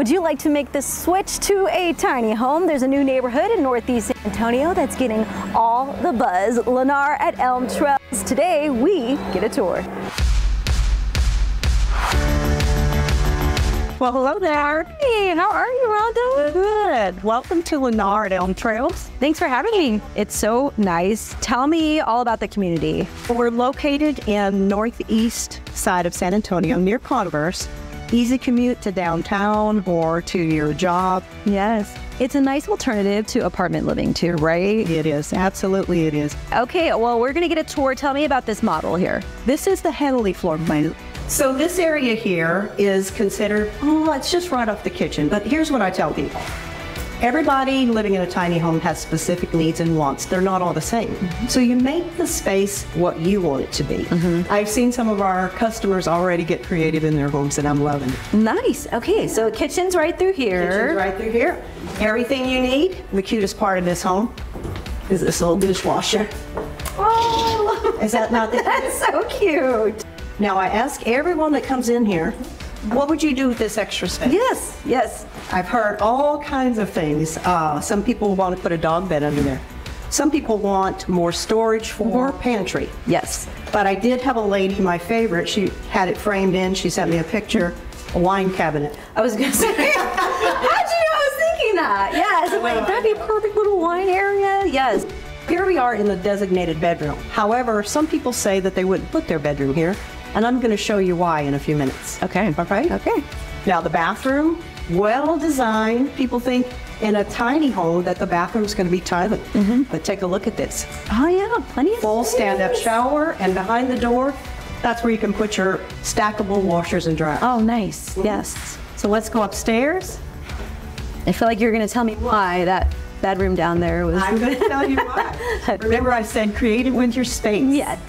Would you like to make the switch to a tiny home? There's a new neighborhood in Northeast San Antonio that's getting all the buzz. Lennar at Elm Trails. Today, we get a tour. Well, hello there. Hey, how are you, Rhonda? Good. Welcome to Lennar at Elm Trails. Thanks for having me. It's so nice. Tell me all about the community. We're located in northeast side of San Antonio near Converse. Easy commute to downtown or to your job. Yes. It's a nice alternative to apartment living too, right? It is. Absolutely it is. Okay, well, we're going to get a tour. Tell me about this model here. This is the Henley floor plan. So this area here is considered, oh, it's just right off the kitchen. But here's what I tell people. Everybody living in a tiny home has specific needs and wants. They're not all the same. Mm-hmm. So you make the space what you want it to be. Mm-hmm. I've seen some of our customers already get creative in their homes and I'm loving it. Nice. Okay, so kitchen's right through here. Kitchen's right through here. Everything you need. The cutest part of this home is this little dishwasher. Oh, Is that not the that's so cute. Now I ask everyone that comes in here, what would you do with this extra space? Yes, yes. I've heard all kinds of things. Uh, some people want to put a dog bed under there. Some people want more storage for pantry. Yes. But I did have a lady, my favorite, she had it framed in, she sent me a picture, a wine cabinet. I was going to say, how'd you know I was thinking that? Yes. Wait, that'd be a perfect little wine area. Yes. Here we are in the designated bedroom. However, some people say that they wouldn't put their bedroom here, and I'm going to show you why in a few minutes. Okay. Okay? Okay. Now, the bathroom, well designed. People think in a tiny home that the bathroom's going to be tiny. Mm-hmm. But take a look at this. Oh, yeah, plenty of Full stand up shower, and behind the door, that's where you can put your stackable washers and dryers. Oh, nice. Yes. So let's go upstairs. I feel like you're going to tell me why that bedroom down there was. I'm going to tell you why. Remember, I said creative with your space. Yes.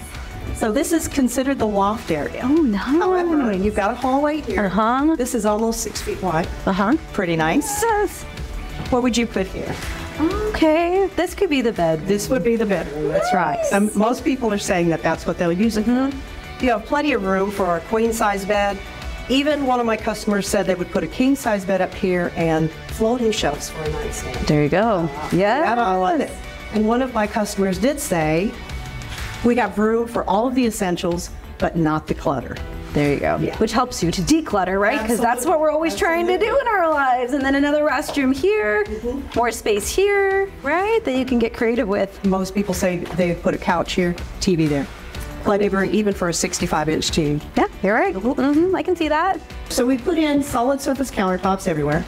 So this is considered the loft area. Oh, no. However, you've got a hallway here. Uh-huh. This is almost six feet wide. Uh huh. Pretty nice. Yes. What would you put here? Okay. This could be the bed. This would be the bedroom. That's right. Um, most people are saying that that's what they'll use it for. You have plenty of room for a queen size bed. Even one of my customers said they would put a king size bed up here and floating shelves for a nightstand. There you go. Yeah. That I like it. And one of my customers did say, we have room for all of the essentials, but not the clutter. There you go. Yeah. Which helps you to declutter, right? Because that's what we're always trying to do in our lives. And then another restroom here, more space here, right? That you can get creative with. Most people say they put a couch here, TV there. Plenty of room even for a 65 inch TV. Yeah, you're right. hmm I can see that. So we put in solid surface countertops everywhere.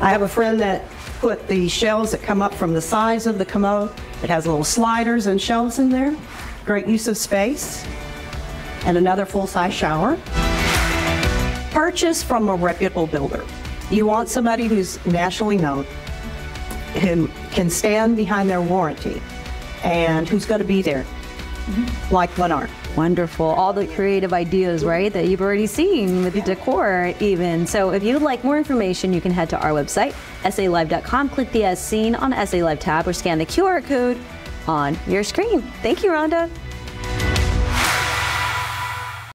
I have a friend that put the shelves that come up from the sides of the commode. It has little sliders and shelves in there. Great use of space. And another full-size shower. Purchase from a reputable builder. You want somebody who's nationally known, who can stand behind their warranty, and who's going to be there, mm-hmm. like Lennar. Wonderful. All the creative ideas, right, that you've already seen with the decor, even. So, if you'd like more information, you can head to our website, salive.com, click the As Seen on SA Live tab, or scan the QR code on your screen. Thank you, Rhonda.